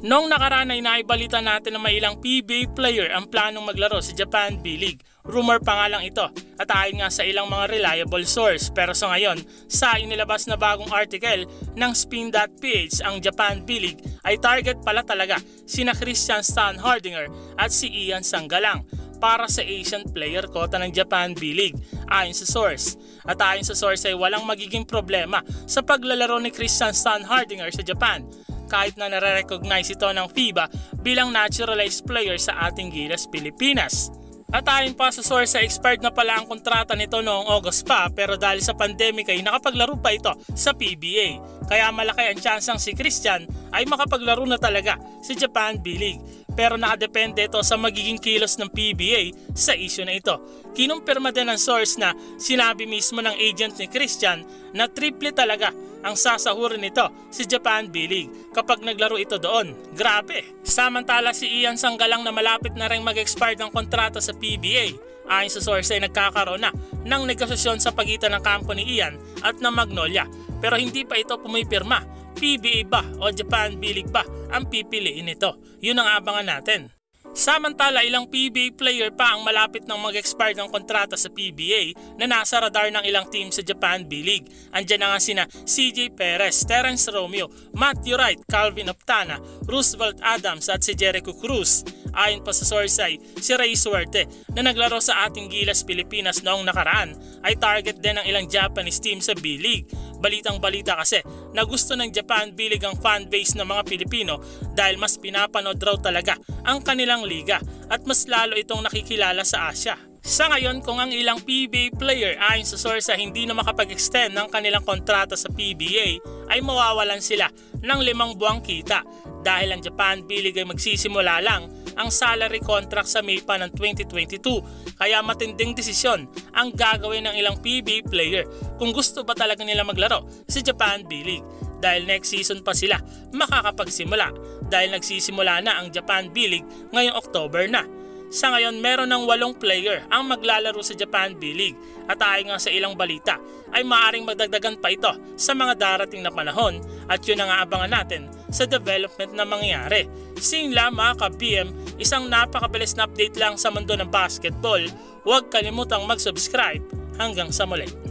Noong nakaraan ay naibalita natin na may ilang PBA player ang planong maglaro sa Japan B-League. Rumor pa nga lang ito at ayon nga sa ilang mga reliable source. Pero sa ngayon, sa inilabas na bagong article ng Spin.ph, ang Japan B-League ay target pala talaga sina Christian Stan Hardinger at si Ian Sanggalang para sa Asian player quota ng Japan B-League ayon sa source. At ayon sa source ay walang magiging problema sa paglalaro ni Christian Stan Hardinger sa Japan kahit na nare-recognize ito ng FIBA bilang naturalized player sa ating Gilas Pilipinas. At ayon pa sa source expired na pala ang kontrata nito noong August pa pero dahil sa pandemic ay nakapaglaro pa ito sa PBA. Kaya malaki ang tsansang si Christian ay makapaglaro na talaga sa Japan B-League pero nakadepende ito sa magiging kilos ng PBA sa issue na ito. Kinumpirma din ng source na sinabi mismo ng agent ni Christian na triple talaga ang sasahurin nito si Japan B-League kapag naglaro ito doon. Grabe! Samantala si Ian Sanggalang na malapit na rin mag-expire ng kontrata sa PBA Ayon sa source ay nagkakaroon na ng negosasyon sa pagitan ng kampo ni Ian at ng Magnolia pero hindi pa ito pumipirma PBA ba o Japan B-League ba ang pipiliin nito? Yun ang abangan natin. Samantala ilang PBA player pa ang malapit ng mag-expire ng kontrata sa PBA na nasa radar ng ilang team sa Japan B-League. Andiyan na nga sina CJ Perez, Terence Romeo, Matthew Wright, Calvin Optana, Roosevelt Adams at si Jericho Cruz. Ayon pa sa source ay si Ray Suerte na naglaro sa ating Gilas Pilipinas noong nakaraan ay target din ng ilang Japanese team sa B-League. Balitang balita kasi na gusto ng Japan B-League ang fanbase ng mga Pilipino dahil mas pinapanood raw talaga ang kanilang liga at mas lalo itong nakikilala sa Asia. Sa ngayon, kung ang ilang PBA player ayon sa source hindi na makapag-extend ng kanilang kontrata sa PBA, ay mawawalan sila ng limang buwang kita dahil ang Japan B-League ay magsisimula lang ang salary contract sa May pa ng 2022 kaya matinding desisyon ang gagawin ng ilang PBA player kung gusto ba talaga nila maglaro sa Japan B-League dahil next season pa sila makakapagsimula. Dahil nagsisimula na ang Japan B-League ngayong October na. Sa ngayon, meron ng walong player ang maglalaro sa Japan B-League at ayon nga sa ilang balita ay maaring magdagdagan pa ito sa mga darating na panahon. At yun ang aabangan natin sa development na mangyayari. Sing lang mga ka-BM, isang napakabilis na update lang sa mundo ng basketball. Huwag kalimutang mag-subscribe. Hanggang sa muli.